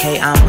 okay, I'm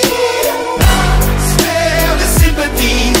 The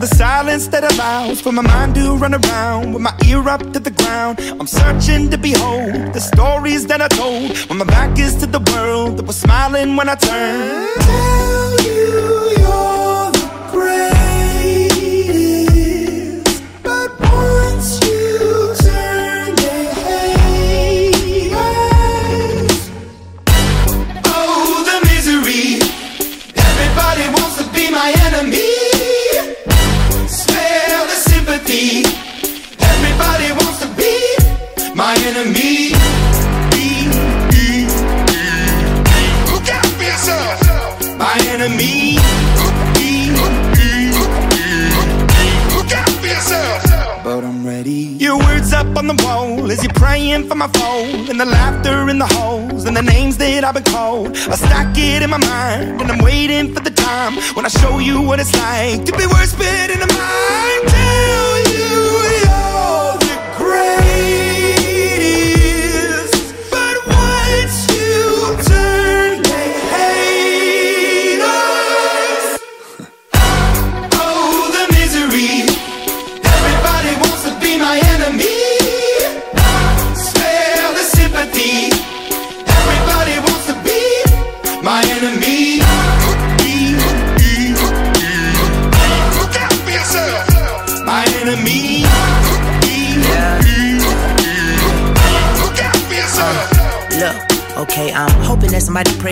The silence that allows for my mind to run around with my ear up to the ground. I'm searching to behold the stories that I told when my back is to the world that was smiling when I turned. Tell you you're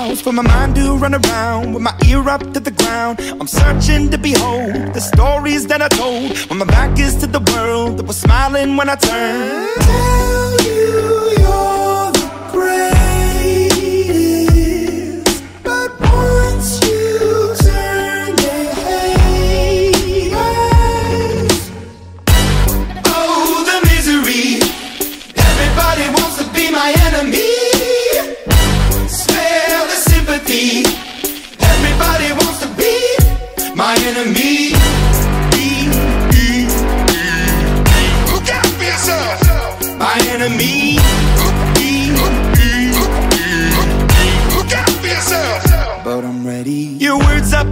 For my mind to run around with my ear up to the ground. I'm searching to behold the stories that I told when my back is to the world that was smiling when I turned. Tell you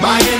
My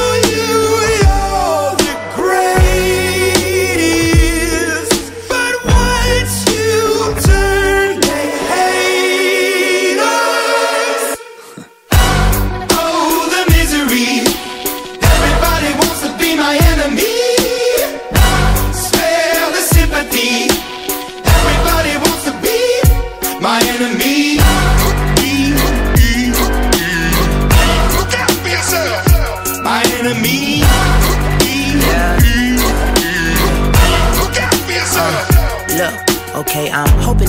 Okay, I'm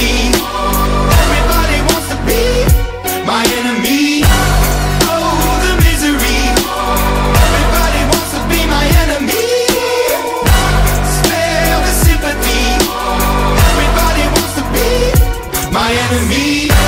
Everybody wants to be my enemy. Oh, the misery. Everybody wants to be my enemy. Spare the sympathy. Everybody wants to be my enemy.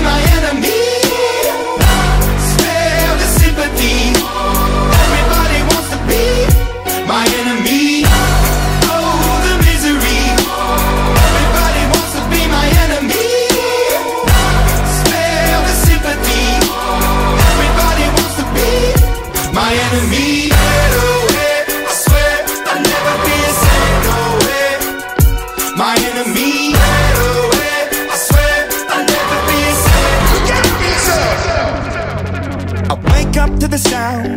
my enemy.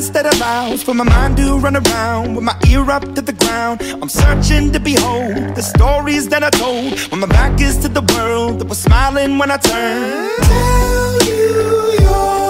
Silence that allows for my mind to run around with my ear up to the ground. I'm searching to behold the stories that I told when my back is to the world that was smiling when I turned. Tell you you're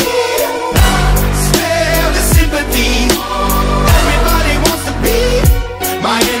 Everybody wants to be my enemy.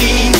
be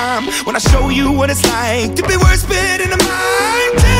time when I show you what it's like to be worse fit in a mind.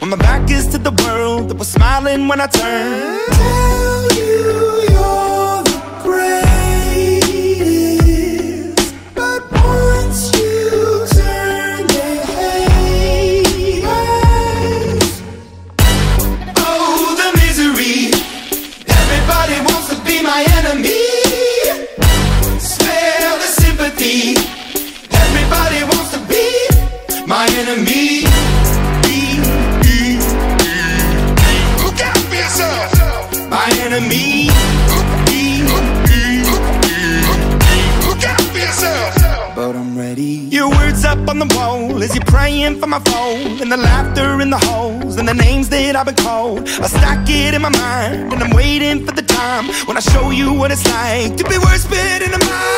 When my back is to the world that was smiling when I turned. I've been called. I stack it in my mind, and I'm waiting for the time when I show you what it's like to be worth in a mind.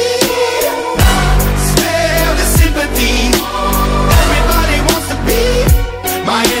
My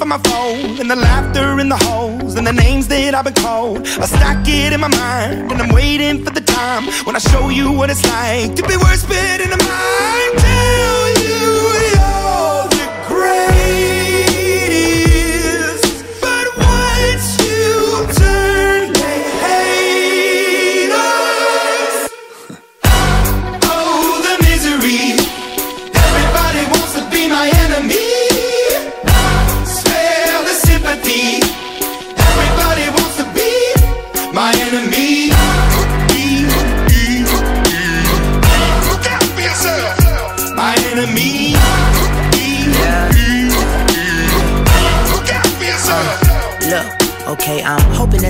for my phone, and the laughter in the halls, and the names that I've been called. I stack it in my mind, and I'm waiting for the time when I show you what it's like to be worth spitting a mind. Tell you you're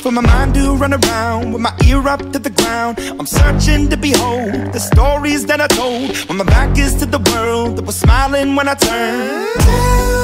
For my mind to run around with my ear up to the ground. I'm searching to behold the stories that I told when my back is to the world that was smiling when I turned.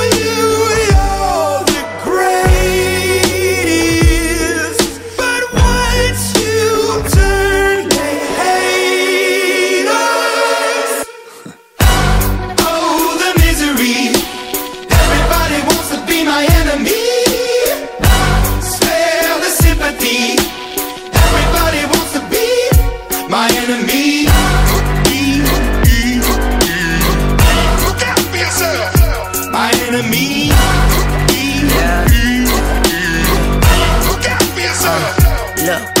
My enemy. Look out for yourself. Look.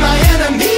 my enemy.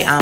I'm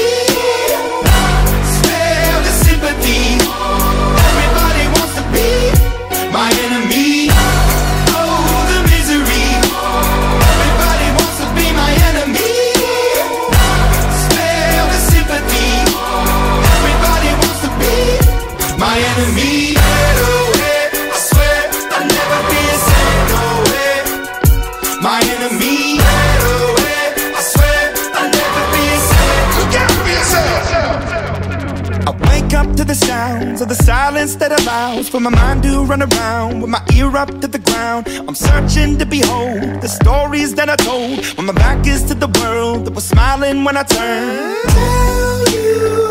My enemy. No way, I swear I'll never be a saint. Look out for yourself. I wake up to the sounds of the silence that allows for my mind to run around with my ear up to the ground. I'm searching to behold the stories that I told when my back is to the world that was smiling when I turned. Tell you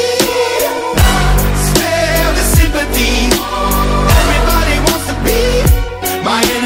My enemy.